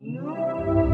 No.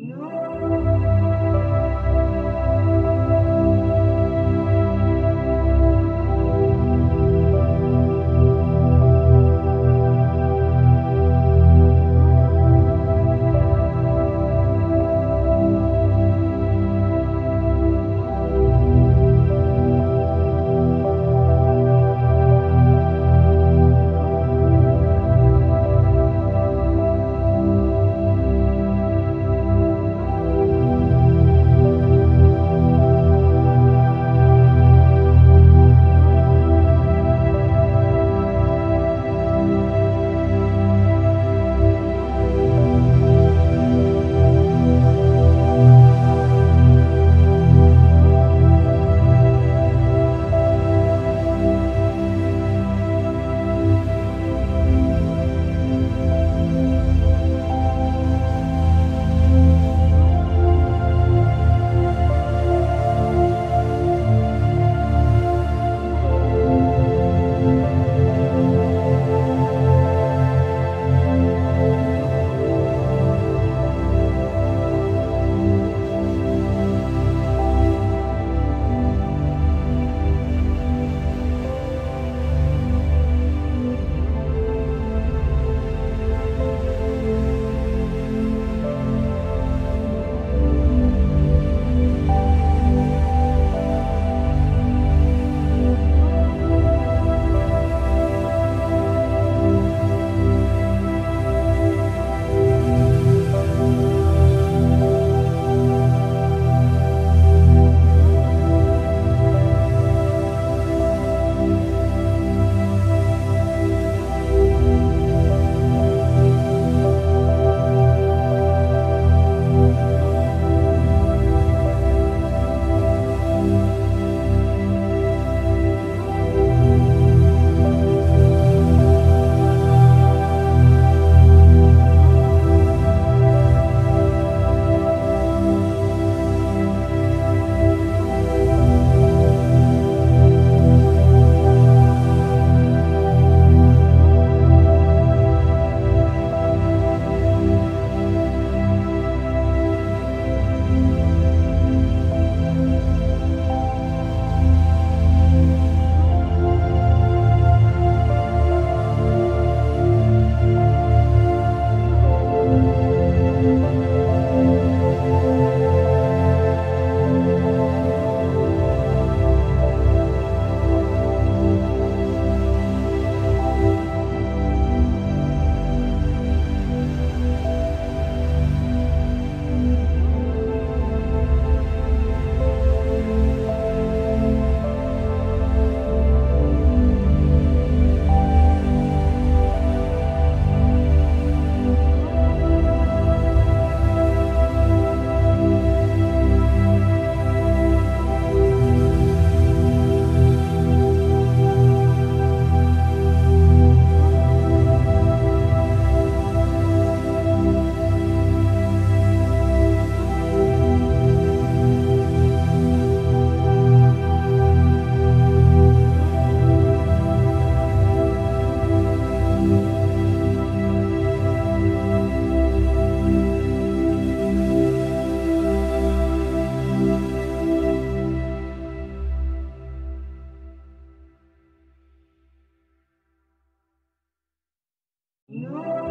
you. No!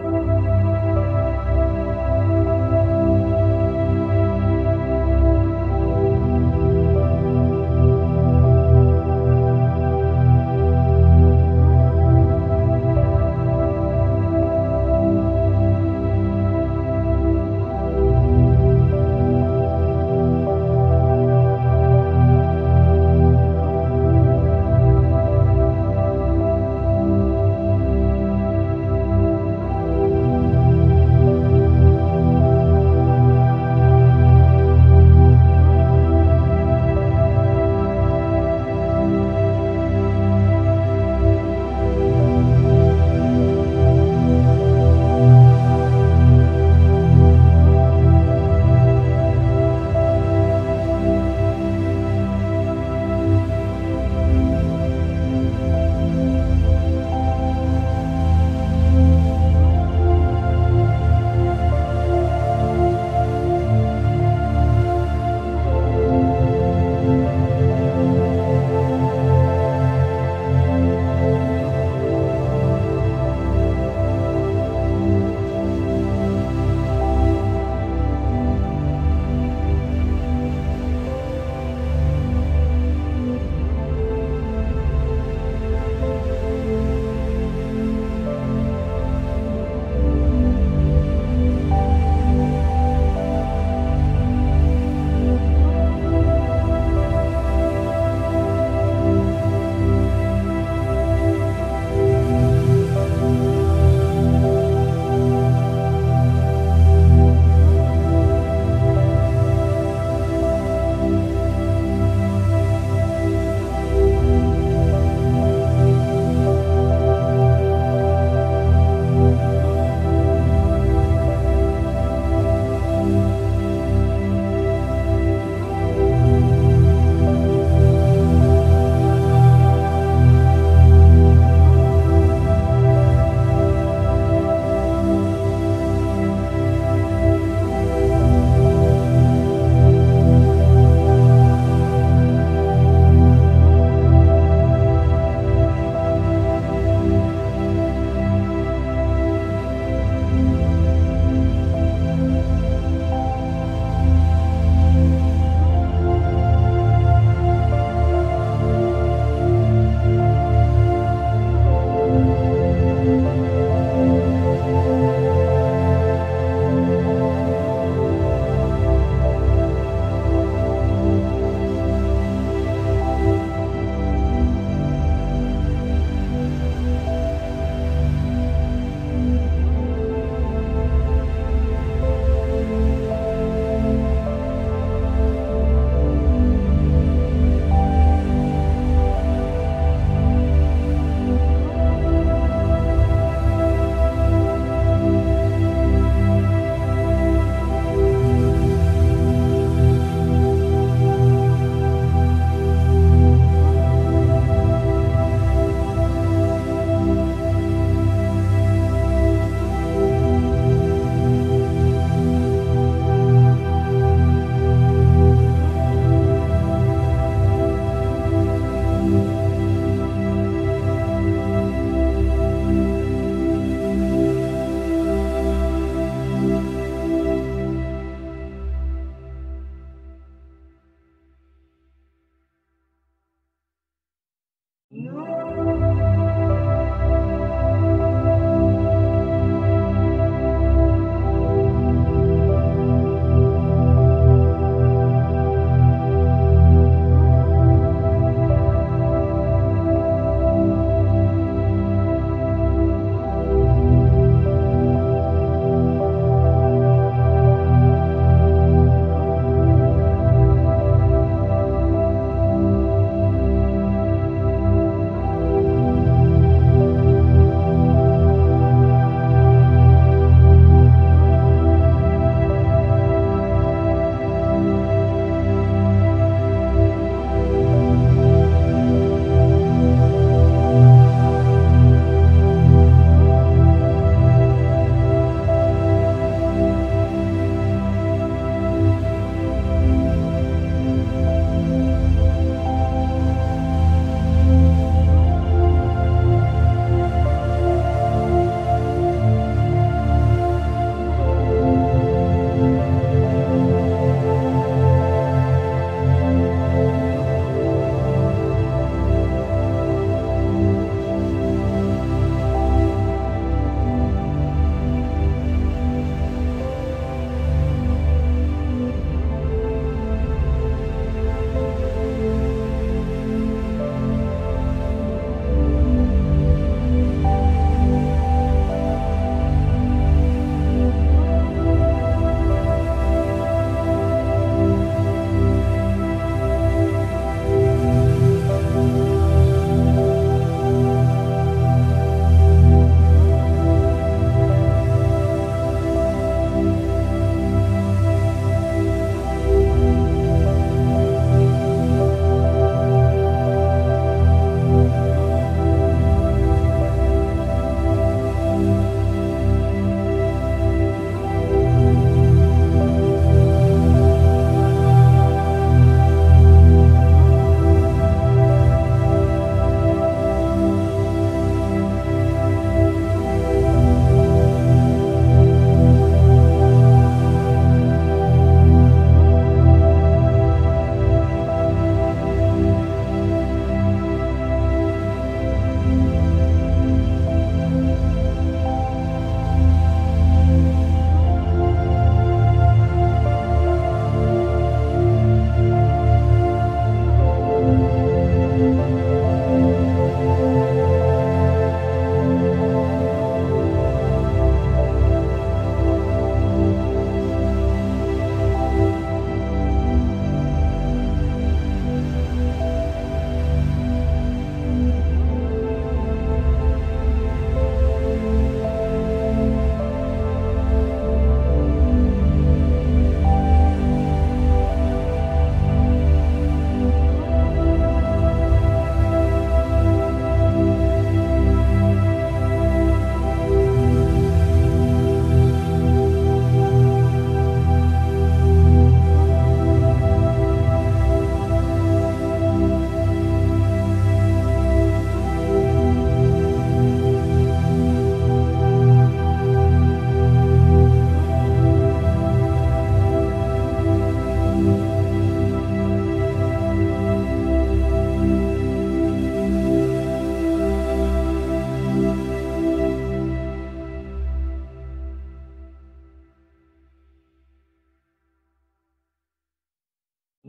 No.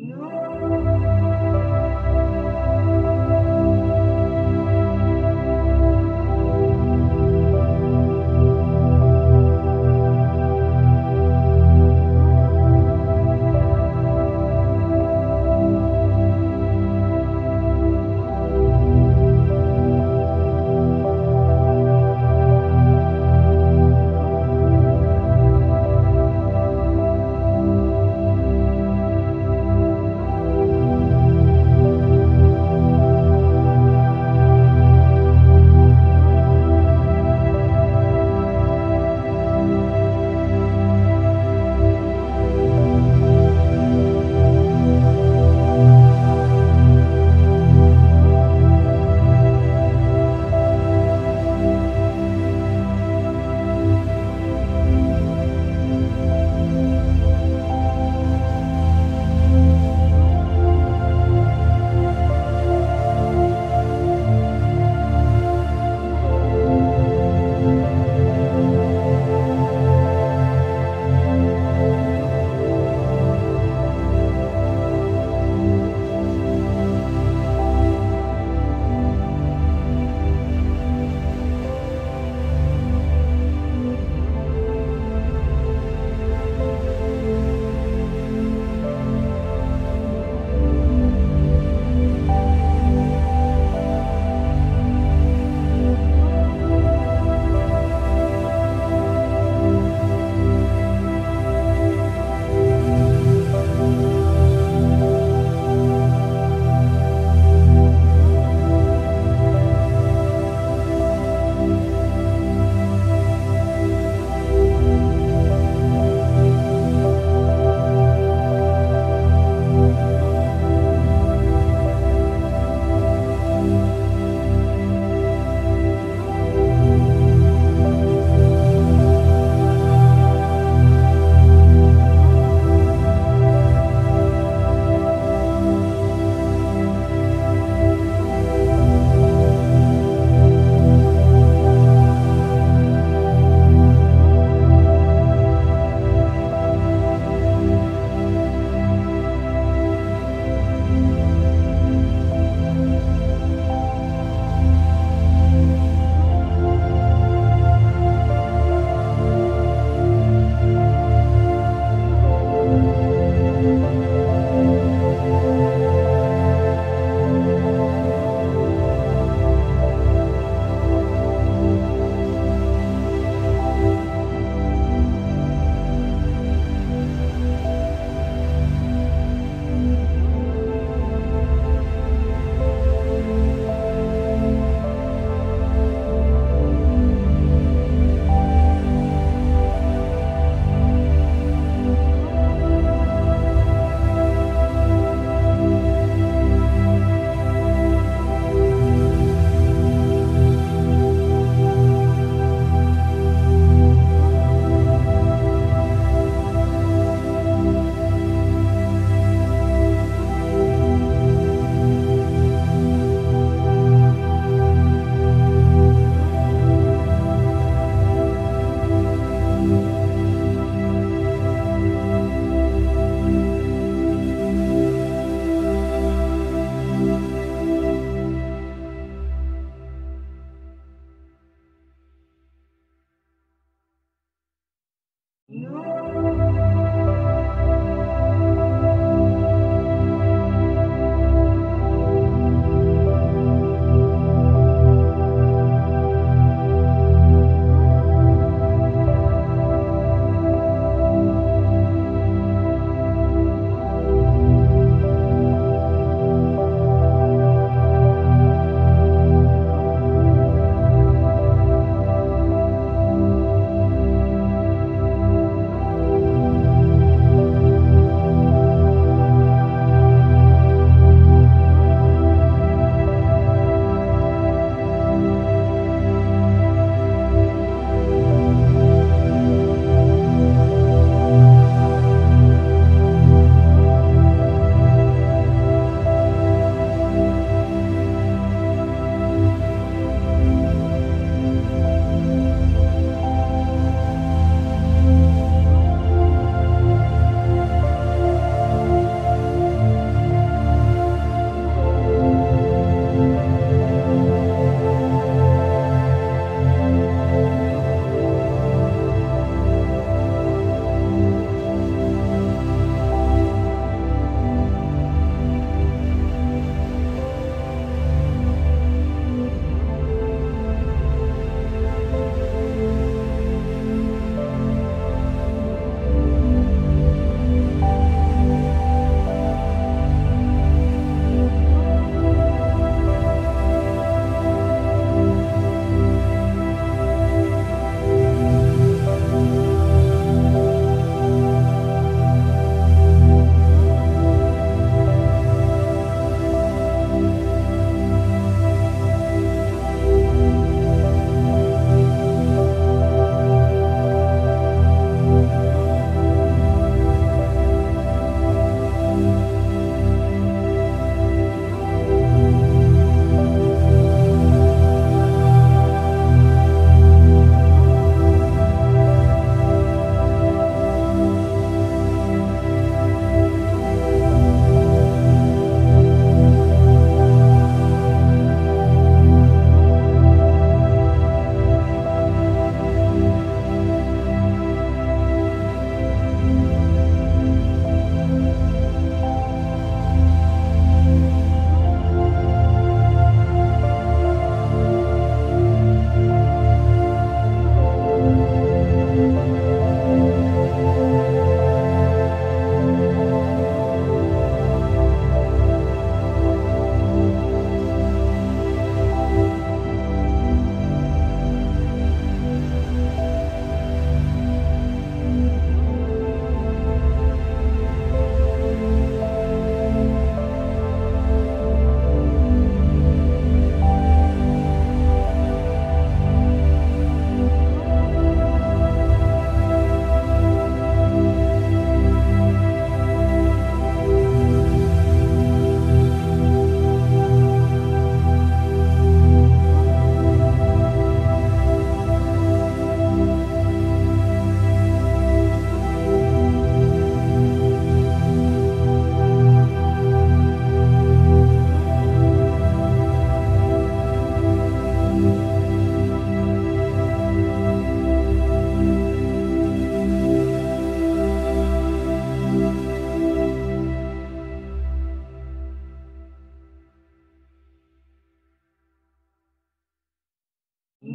No. Música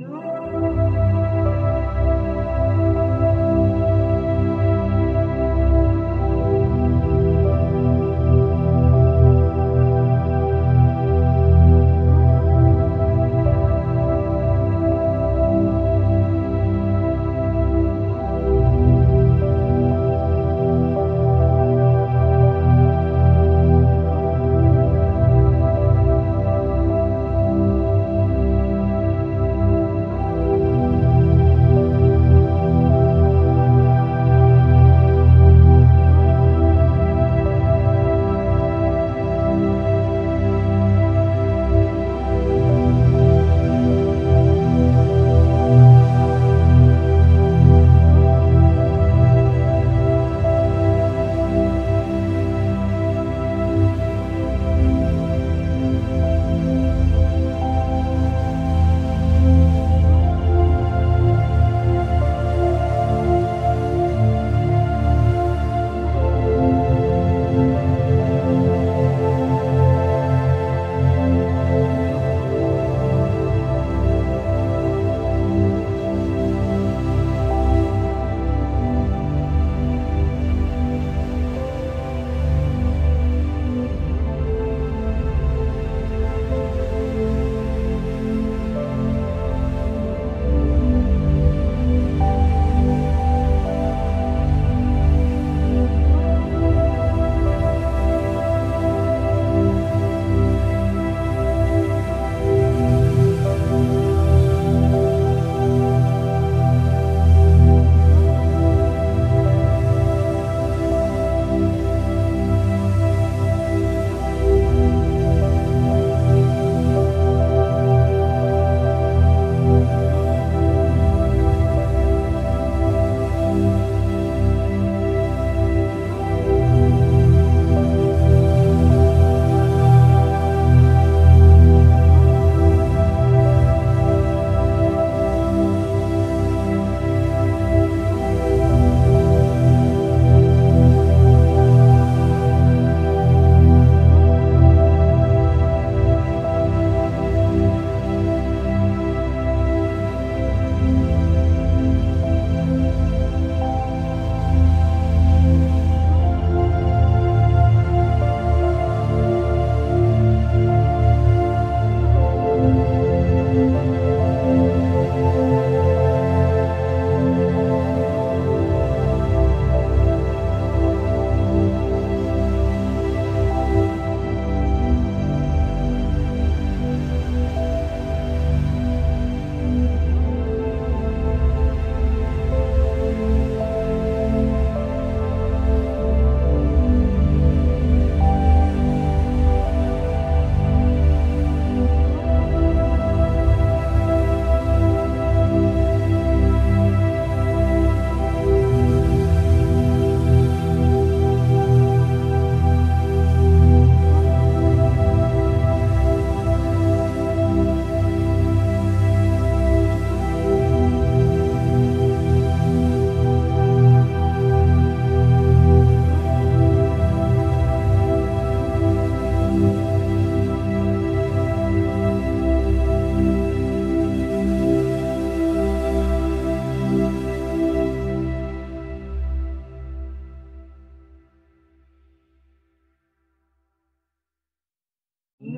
Lord.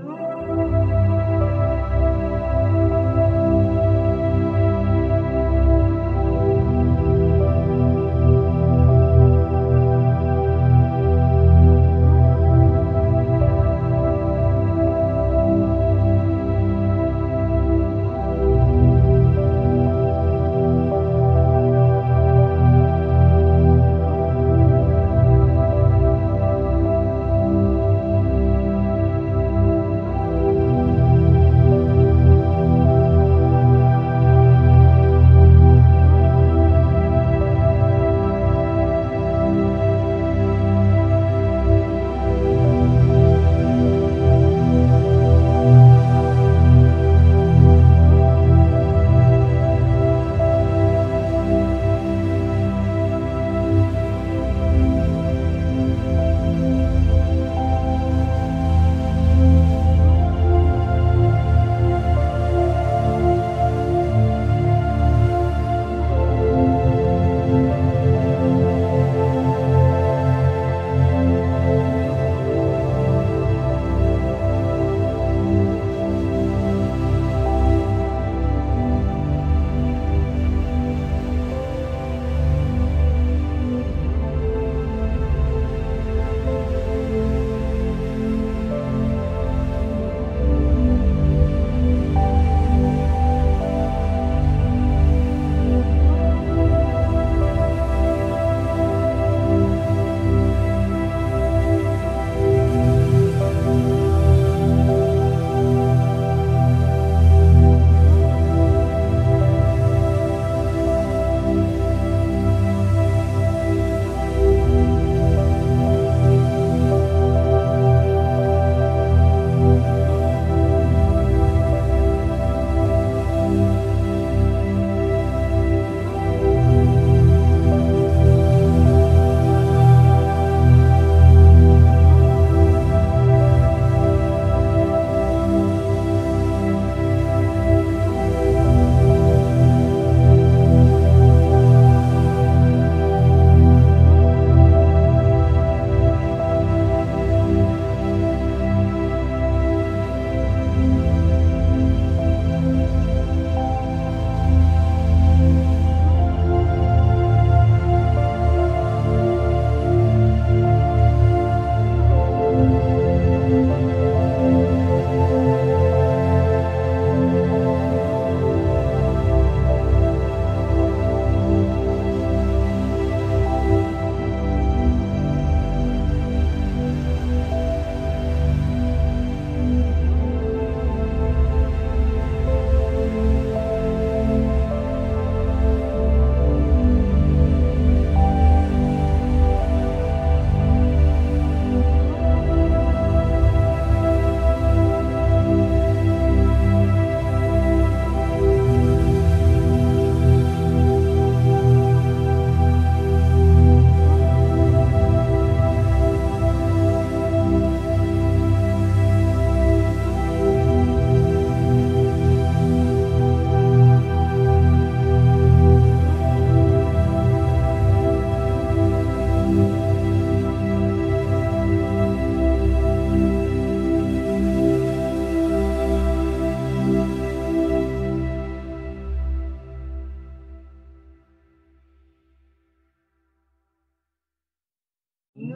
Bye.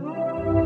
Thank you.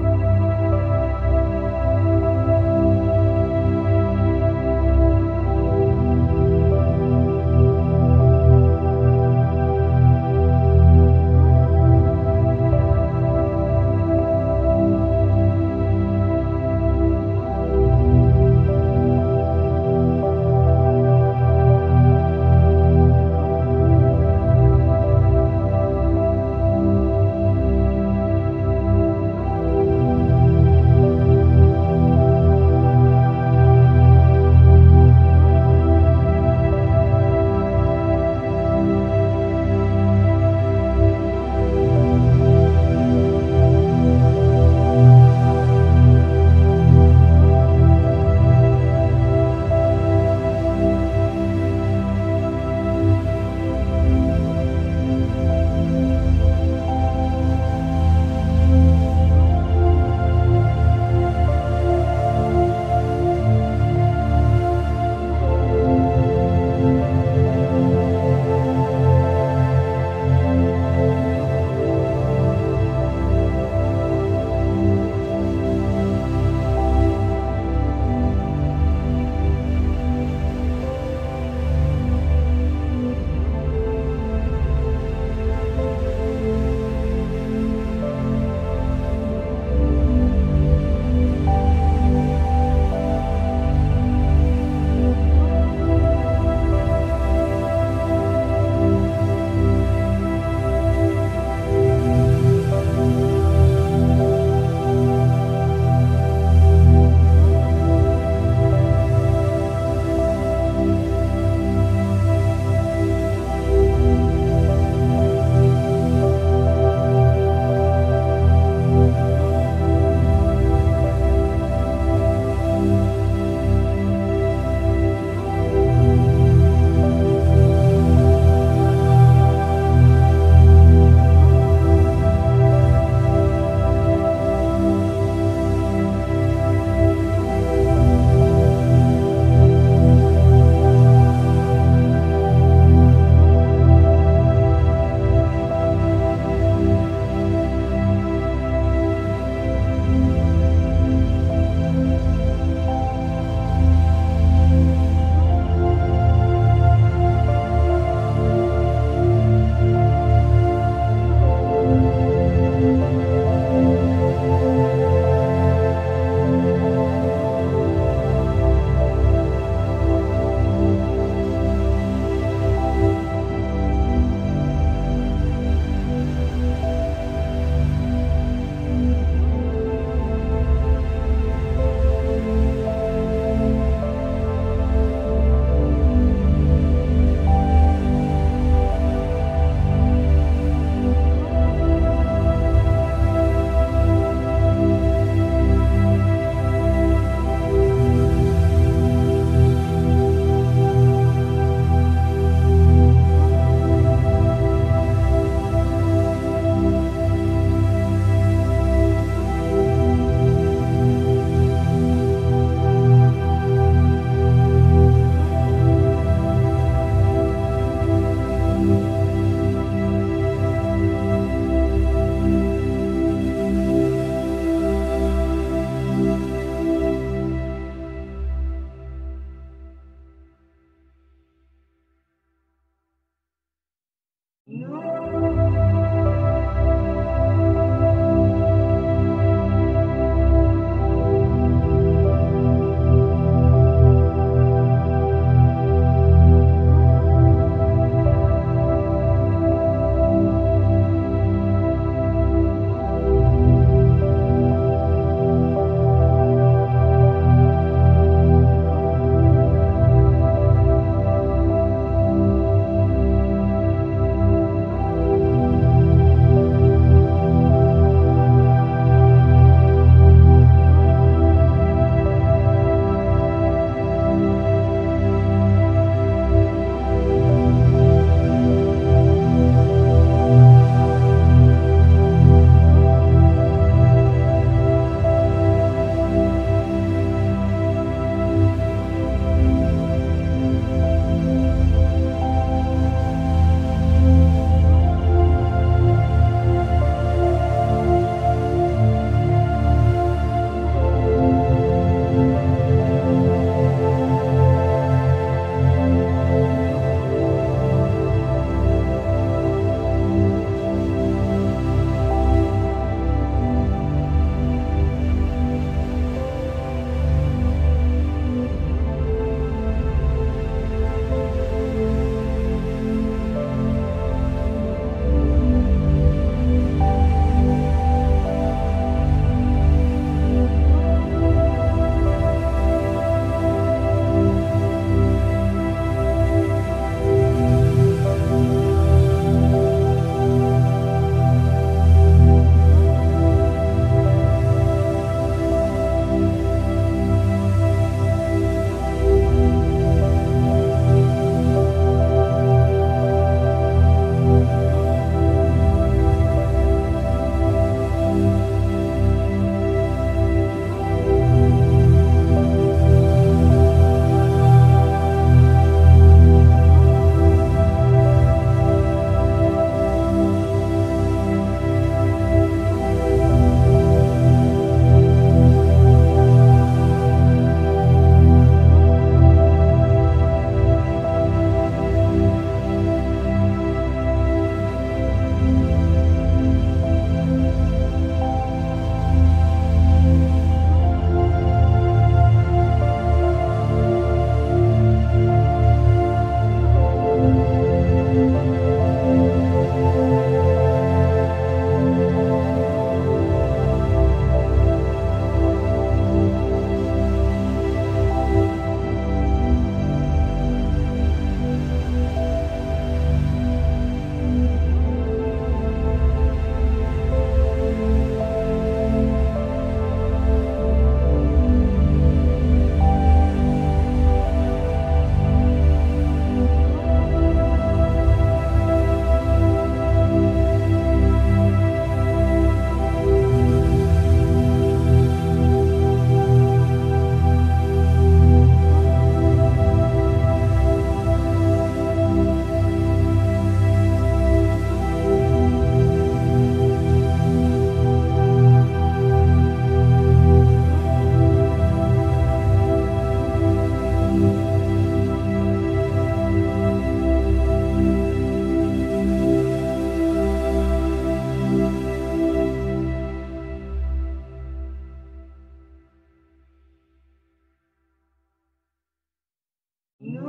Thank you.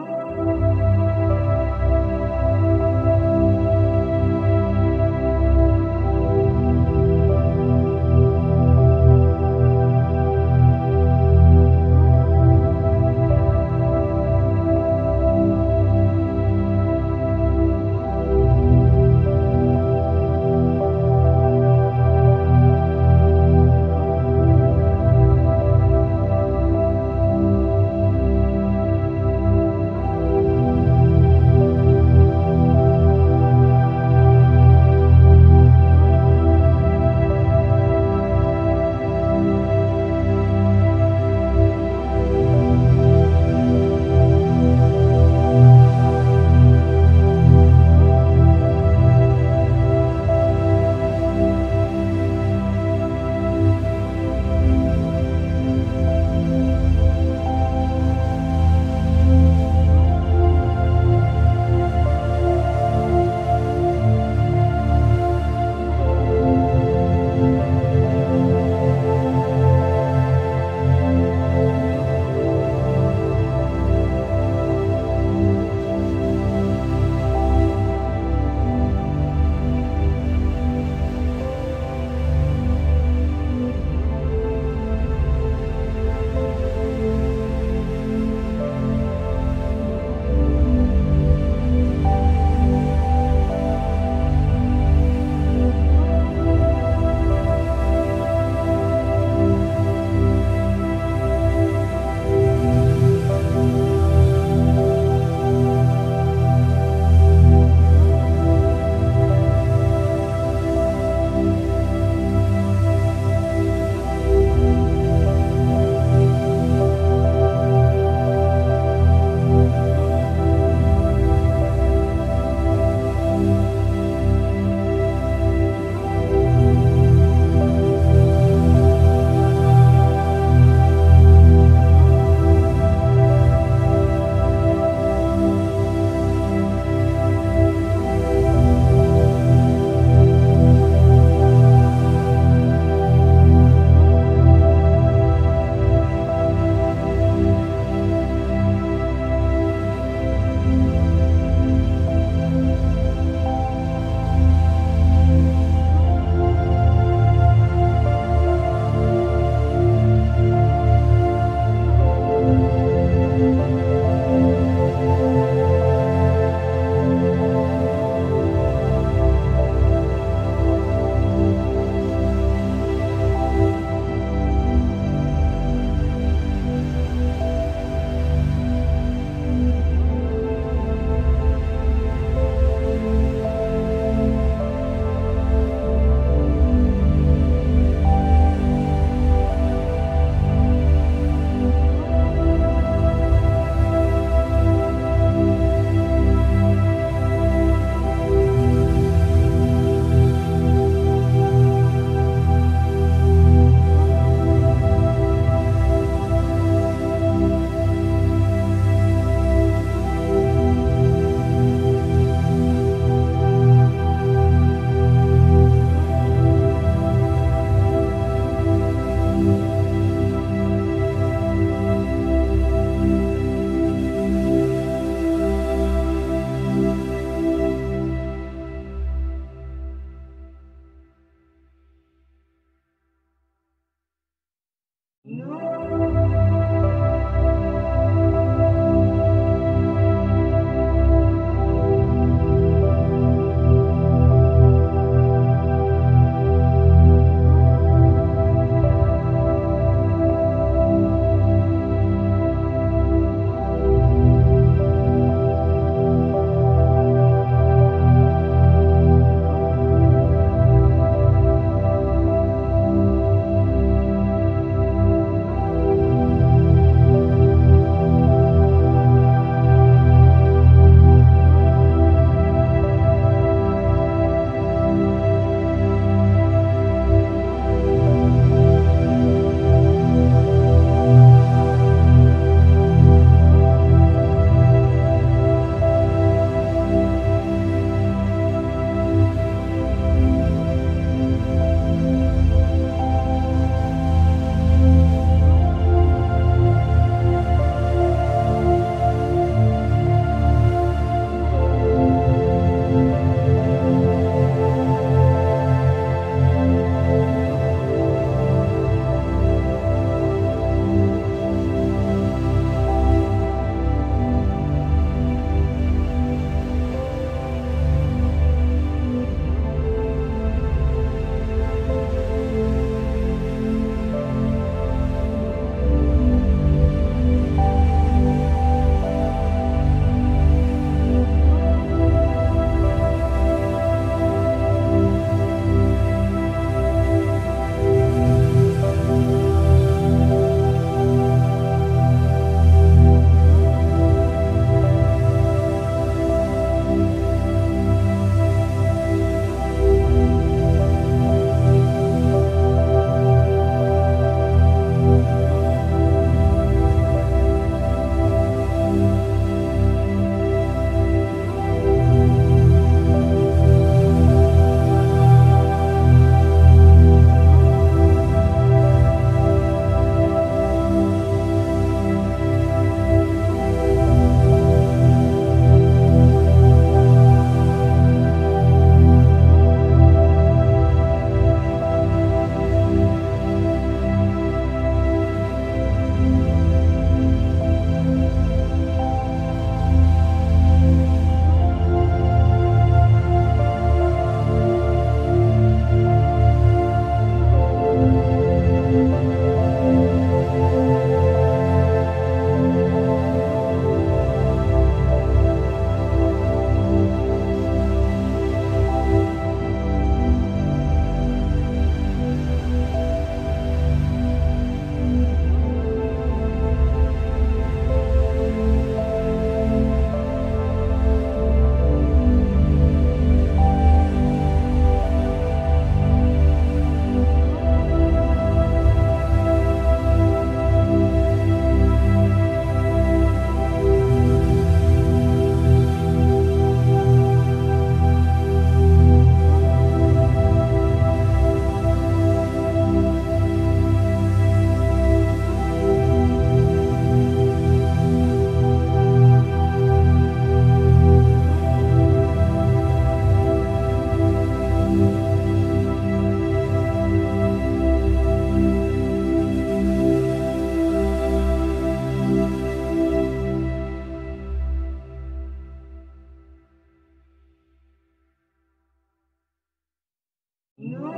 Bye.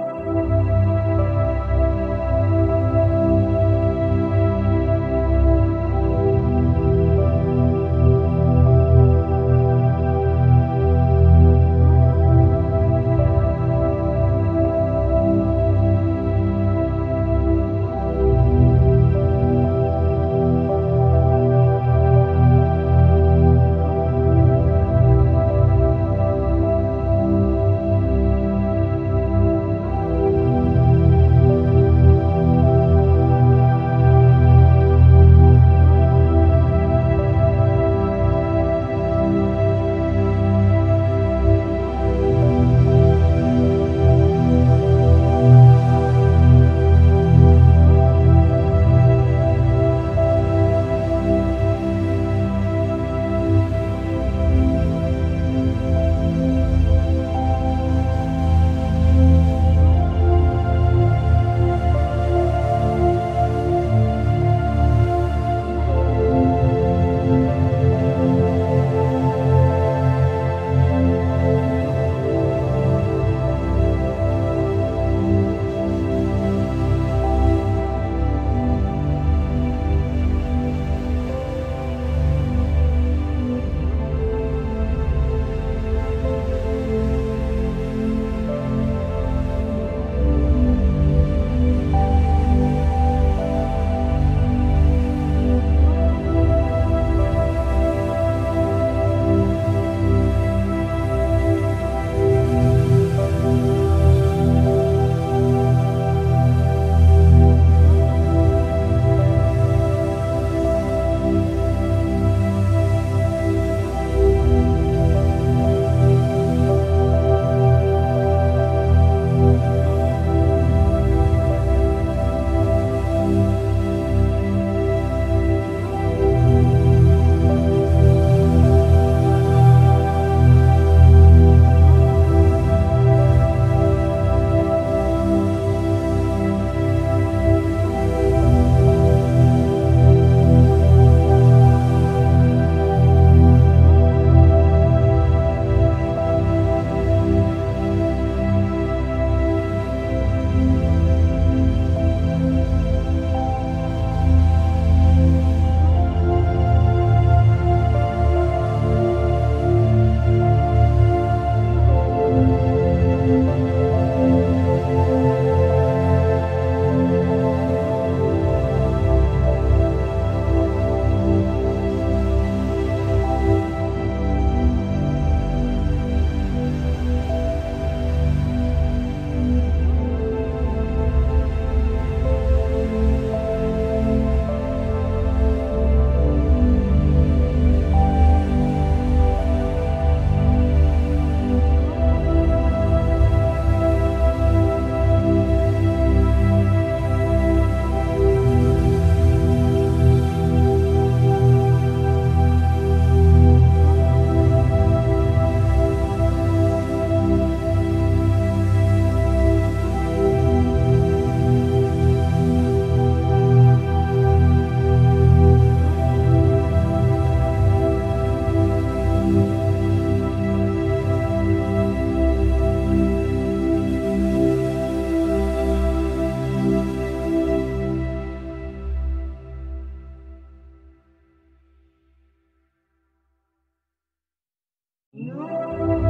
Thank you. Thank you.